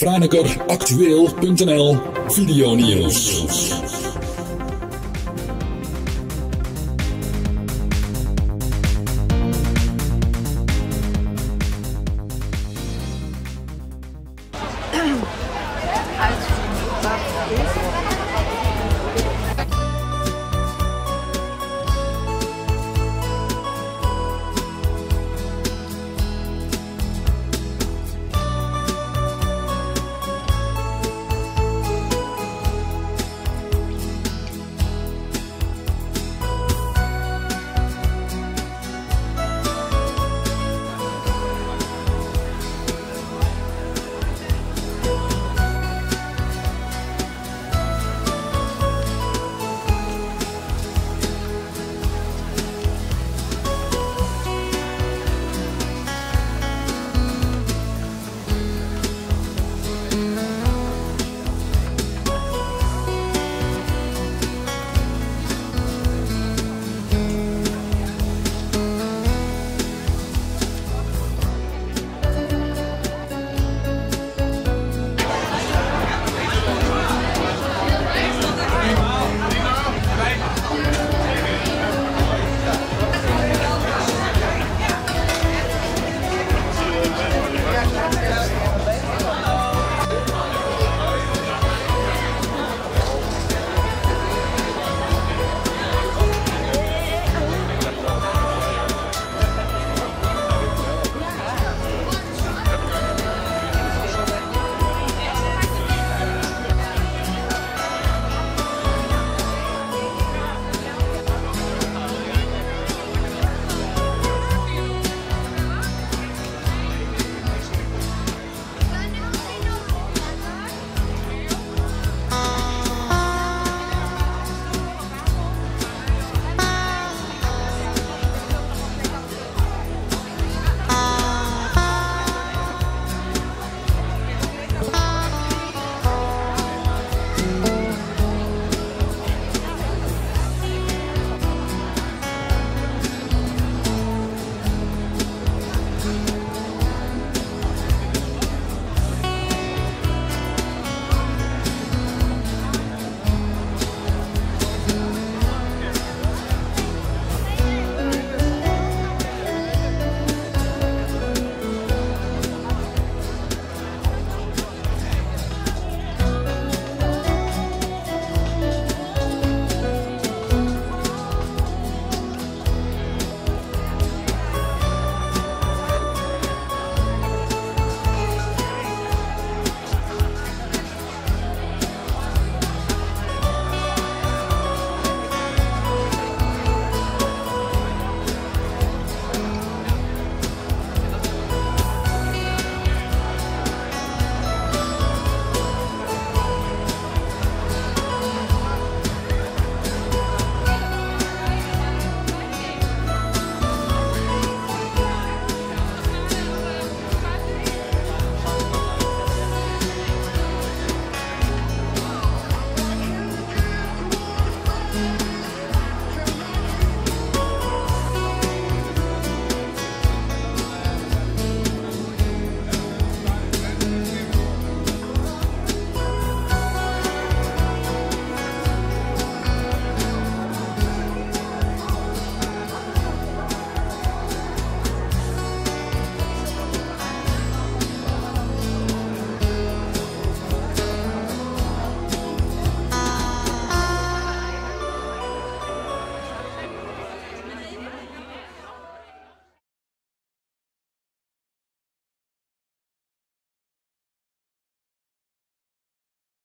Franekeractueel.nl Video nieuws.